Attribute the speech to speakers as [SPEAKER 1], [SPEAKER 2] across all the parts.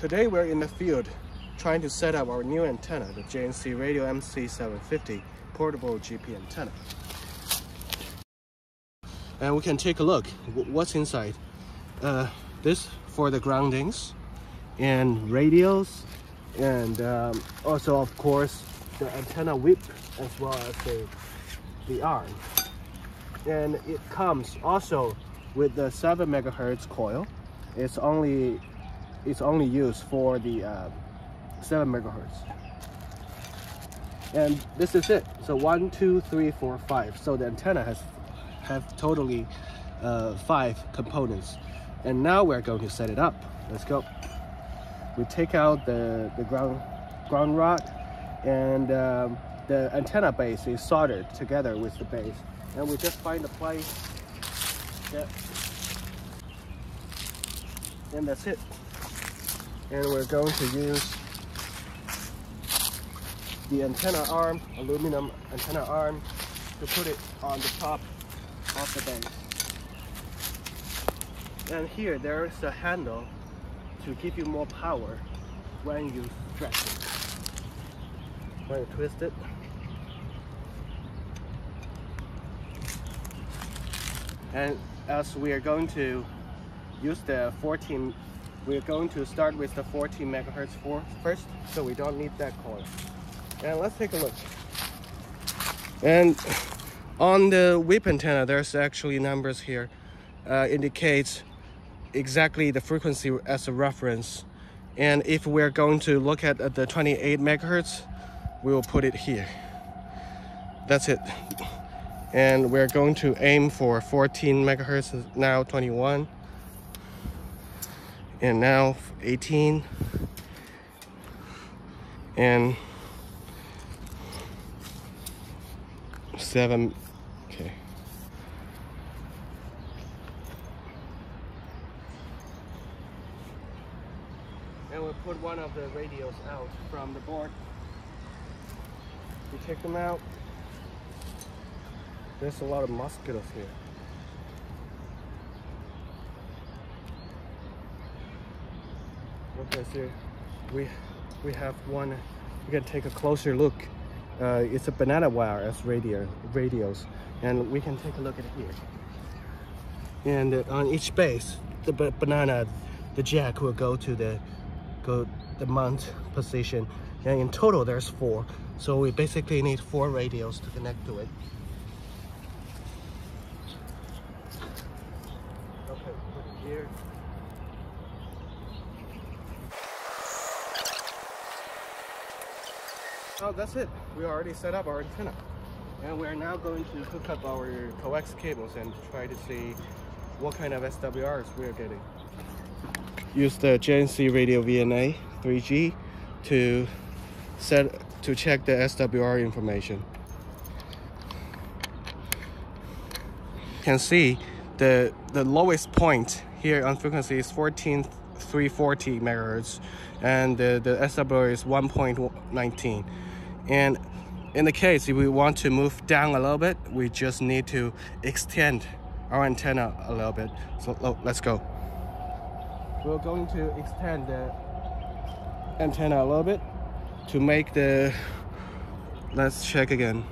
[SPEAKER 1] Today we're in the field trying to set up our new antenna, the JNC Radio MC750 portable GP antenna. And we can take a look what's inside. Uh, this for the groundings and radios and um, also of course the antenna whip as well as the, the arm. And it comes also with the 7 megahertz coil. It's only it's only used for the uh, 7 megahertz. And this is it. So one, two, three, four, five. So the antenna has have totally uh, five components. And now we're going to set it up. Let's go. We take out the, the ground, ground rod and um, the antenna base is soldered together with the base. And we just find a place. Yeah. And that's it and we're going to use the antenna arm, aluminum antenna arm, to put it on the top of the base. And here there is a handle to give you more power when you stretch it. When you twist it. And as we are going to use the 14 we're going to start with the 14 megahertz for first, so we don't need that coil. And let's take a look. And on the whip antenna, there's actually numbers here. Uh, indicates exactly the frequency as a reference. And if we're going to look at the 28 megahertz, we will put it here. That's it. And we're going to aim for 14 megahertz, now 21 and now 18 and 7 okay. And we'll put one of the radios out from the board. We take them out. There's a lot of mosquitoes here So we we have one. We can take a closer look. Uh, it's a banana wire as radio radios, and we can take a look at it here. And uh, on each base, the banana, the jack will go to the go the mount position, and in total there's four. So we basically need four radios to connect to it. Okay, here. Oh, that's it. We already set up our antenna. And we're now going to hook up our coax cables and try to see what kind of SWRs we're getting. Use the JNC Radio VNA 3G to set to check the SWR information. You can see the the lowest point here on frequency is 14340 megahertz and the, the SWR is 1.19 and in the case if we want to move down a little bit, we just need to extend our antenna a little bit. So let's go. We're going to extend the antenna a little bit to make the, let's check again.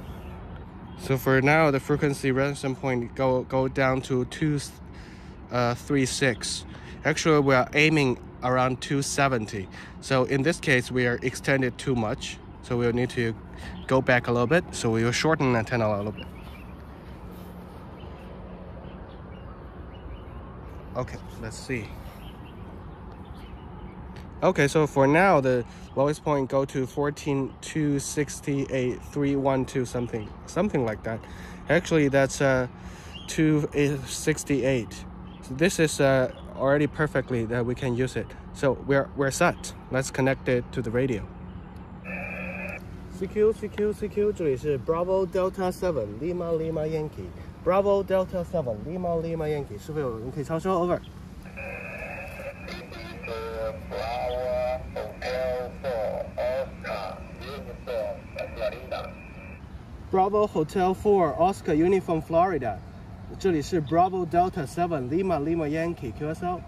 [SPEAKER 1] So for now, the frequency resonance point go, go down to 236. Uh, Actually, we are aiming around 270. So in this case, we are extended too much. So we'll need to go back a little bit. So we will shorten the antenna a little bit. Okay, let's see. Okay, so for now, the lowest point go to 14,268, 312 something, something like that. Actually, that's uh, 268. So this is uh, already perfectly that we can use it. So we're, we're set. Let's connect it to the radio. CQ CQ CQ，这里是 Bravo Delta Seven Lima Lima Yankee Bravo Delta Seven Lima Lima Yankee，是否有人可以超收？Over。Bravo Hotel Four Oscar Uniform Florida，这里是 Bravo Delta Seven Lima Lima Yankee QSL。